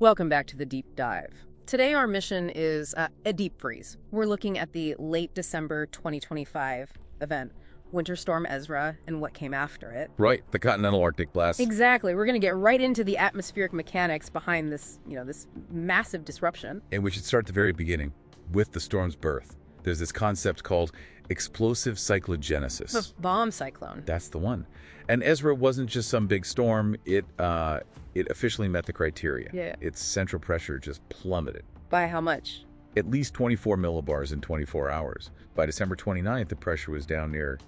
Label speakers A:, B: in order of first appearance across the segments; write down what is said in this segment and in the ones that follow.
A: Welcome back to the deep dive. Today, our mission is uh, a deep freeze. We're looking at the late December 2025 event, Winter Storm Ezra, and what came after it.
B: Right, the continental Arctic blast.
A: Exactly. We're going to get right into the atmospheric mechanics behind this, you know, this massive disruption.
B: And we should start at the very beginning with the storm's birth. There's this concept called explosive cyclogenesis.
A: The bomb cyclone.
B: That's the one. And Ezra wasn't just some big storm. It uh, it officially met the criteria.
A: Yeah.
B: Its central pressure just plummeted.
A: By how much?
B: At least 24 millibars in 24 hours. By December 29th, the pressure was down near,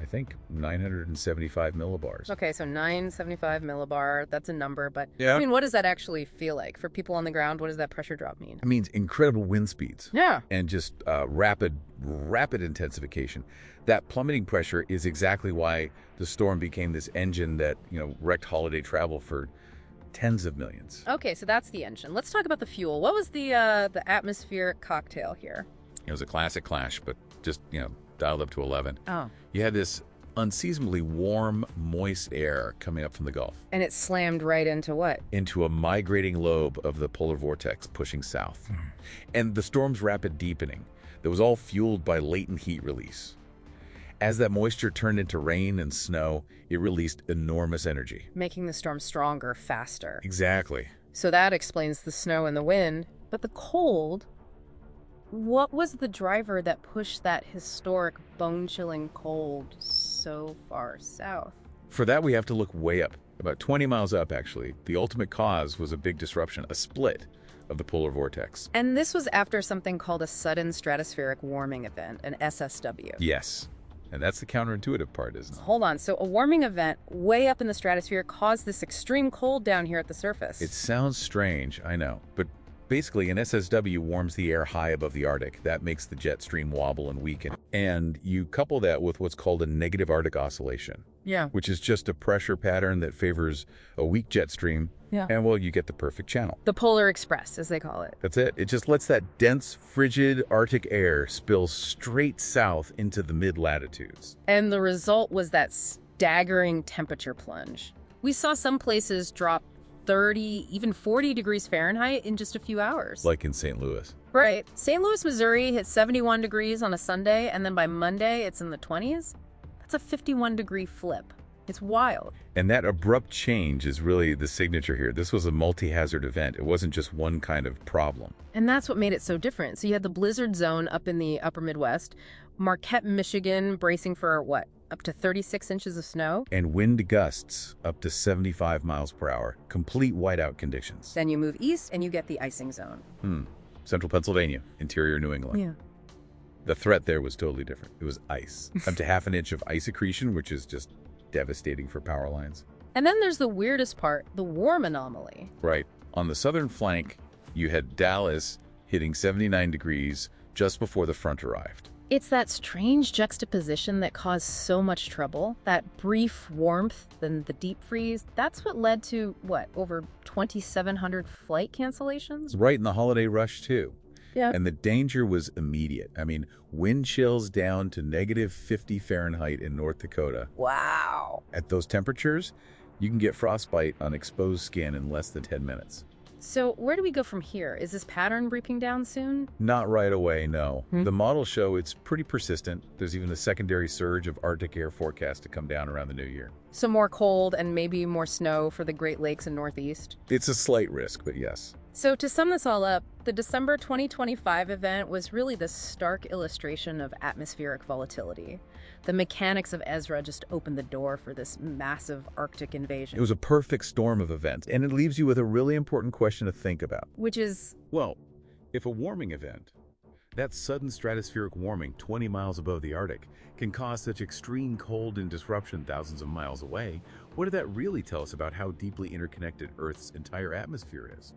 B: I think, 975 millibars.
A: Okay, so 975 millibar, that's a number, but
B: Yeah.
A: I mean, what does that actually feel like? For people on the ground, what does that pressure drop mean?
B: It means incredible wind speeds.
A: Yeah.
B: and just uh, rapid, rapid intensification. That plummeting pressure is exactly why the storm became this engine that you know wrecked holiday travel for tens of millions.
A: Okay, so that's the engine. Let's talk about the fuel. What was the uh, the atmospheric cocktail here?
B: It was a classic clash, but just you know dialed up to eleven.
A: Oh.
B: You had this unseasonably warm, moist air coming up from the Gulf
A: And it slammed right into what?
B: into a migrating lobe of the polar vortex pushing south, hmm. and the storm's rapid deepening that was all fueled by latent heat release. As that moisture turned into rain and snow, it released enormous energy.
A: Making the storm stronger, faster.
B: Exactly.
A: So that explains the snow and the wind. But the cold, what was the driver that pushed that historic bone chilling cold so far south?
B: For that, we have to look way up, about 20 miles up, actually. The ultimate cause was a big disruption, a split of the polar vortex.
A: And this was after something called a sudden stratospheric warming event, an SSW.
B: Yes. And that's the counterintuitive part, isn't it?
A: Hold on. So a warming event way up in the stratosphere caused this extreme cold down here at the surface.
B: It sounds strange, I know, but basically an SSW warms the air high above the Arctic. That makes the jet stream wobble and weaken. And you couple that with what's called a negative Arctic oscillation,
A: yeah.
B: which is just a pressure pattern that favors a weak jet stream.
A: Yeah.
B: And well, you get the perfect channel.
A: The Polar Express, as they call it.
B: That's it. It just lets that dense, frigid Arctic air spill straight south into the mid latitudes.
A: And the result was that staggering temperature plunge. We saw some places drop 30, even 40 degrees Fahrenheit in just a few hours.
B: Like in St. Louis.
A: right. St. Louis, Missouri hit 71 degrees on a Sunday, and then by Monday it's in the 20s. That's a 51 degree flip. It's wild.
B: And that abrupt change is really the signature here. This was a multi hazard event, it wasn't just one kind of problem.
A: And that's what made it so different. So you had the blizzard zone up in the upper Midwest, Marquette, Michigan, bracing for what? Up to 36 inches of snow.
B: And wind gusts up to 75 miles per hour, complete whiteout conditions.
A: Then you move east and you get the icing zone.
B: Hmm. Central Pennsylvania, interior New England.
A: Yeah.
B: The threat there was totally different. It was ice. up to half an inch of ice accretion, which is just devastating for power lines.
A: And then there's the weirdest part the warm anomaly.
B: Right. On the southern flank, you had Dallas hitting 79 degrees just before the front arrived.
A: It's that strange juxtaposition that caused so much trouble. That brief warmth, then the deep freeze. That's what led to, what, over 2,700 flight cancellations?
B: Right in the holiday rush, too.
A: Yeah.
B: And the danger was immediate. I mean, wind chills down to negative 50 Fahrenheit in North Dakota.
A: Wow.
B: At those temperatures, you can get frostbite on exposed skin in less than 10 minutes.
A: So, where do we go from here? Is this pattern breaking down soon?
B: Not right away, no.
A: Hmm.
B: The models show it's pretty persistent. There's even a secondary surge of Arctic air forecast to come down around the new year.
A: So more cold and maybe more snow for the Great Lakes and Northeast.
B: It's a slight risk, but yes.
A: So, to sum this all up, the December 2025 event was really the stark illustration of atmospheric volatility. The mechanics of Ezra just opened the door for this massive Arctic invasion,
B: It was a perfect storm of events, and it leaves you with a really important question to think about.
A: which is
B: Well, if a warming event, that sudden stratospheric warming 20 miles above the Arctic, can cause such extreme cold and disruption thousands of miles away, what did that really tell us about how deeply interconnected Earth's entire atmosphere is?